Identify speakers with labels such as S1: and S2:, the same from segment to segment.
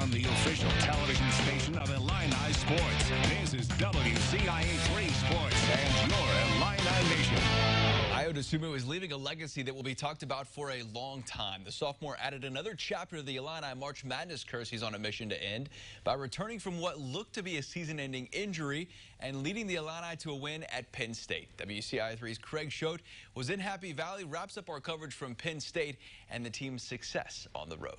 S1: on the official television station of Illini Sports. This is WCIA3 Sports and your Illini Nation.
S2: Ayo Dosunmu is leaving a legacy that will be talked about for a long time. The sophomore added another chapter to the Illini March Madness curse he's on a mission to end by returning from what looked to be a season-ending injury and leading the Illini to a win at Penn State. WCIA3's Craig Schote was in Happy Valley, wraps up our coverage from Penn State and the team's success on the road.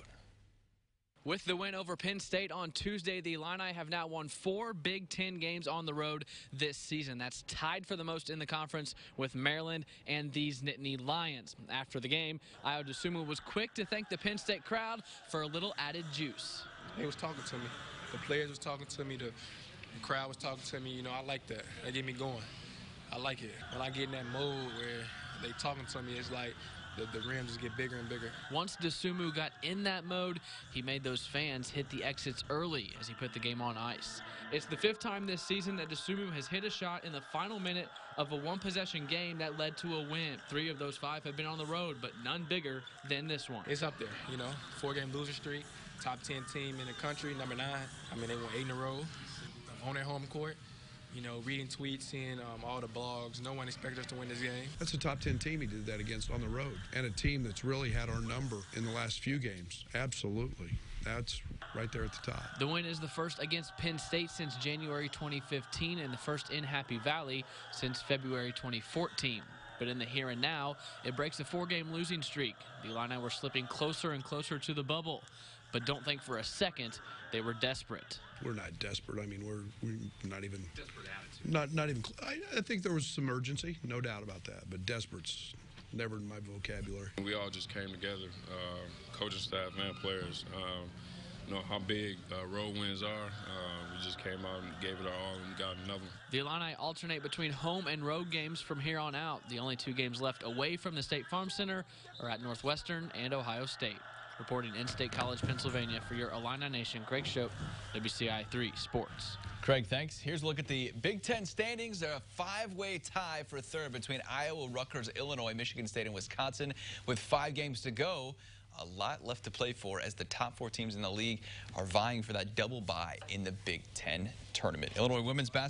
S3: With the win over Penn State on Tuesday, the Illini have now won four Big Ten games on the road this season. That's tied for the most in the conference with Maryland and these Nittany Lions. After the game, Ayo Dosunmu was quick to thank the Penn State crowd for a little added juice.
S4: They was talking to me. The players was talking to me. The, the crowd was talking to me. You know, I like that. That get me going. I like it. When I get in that mode where they talking to me, it's like the, the rims just get bigger and bigger.
S3: Once Dosunmu got in that mode, he made those fans hit the exits early as he put the game on ice. It's the fifth time this season that Dosunmu has hit a shot in the final minute of a one-possession game that led to a win. Three of those five have been on the road, but none bigger than this one.
S4: It's up there, you know. Four-game losing streak, top 10 team in the country, number nine. I mean, they won eight in a row on their home court you know, reading tweets, seeing um, all the blogs. No one expected us to win this game.
S5: That's a top 10 team he did that against on the road, and a team that's really had our number in the last few games. Absolutely. That's right there at the top.
S3: The win is the first against Penn State since January 2015 and the first in Happy Valley since February 2014. But in the here and now, it breaks a four-game losing streak. The Illini were slipping closer and closer to the bubble but don't think for a second they were desperate.
S5: We're not desperate. I mean, we're, we're not even desperate attitude. Not not even. I, I think there was some urgency, no doubt about that. But desperate's never in my vocabulary.
S6: We all just came together, uh, coaching staff and players. Um, you know how big uh, road wins are. Uh, we just came out and gave it our all and got another.
S3: The Illini alternate between home and road games from here on out. The only two games left away from the State Farm Center are at Northwestern and Ohio State. Reporting in State College, Pennsylvania for your Illini Nation, Craig Schote, WCI 3 Sports.
S2: Craig, thanks. Here's a look at the Big Ten standings. They're A five-way tie for third between Iowa, Rutgers, Illinois, Michigan State, and Wisconsin. With five games to go, a lot left to play for as the top four teams in the league are vying for that double bye in the Big Ten tournament. Illinois women's basketball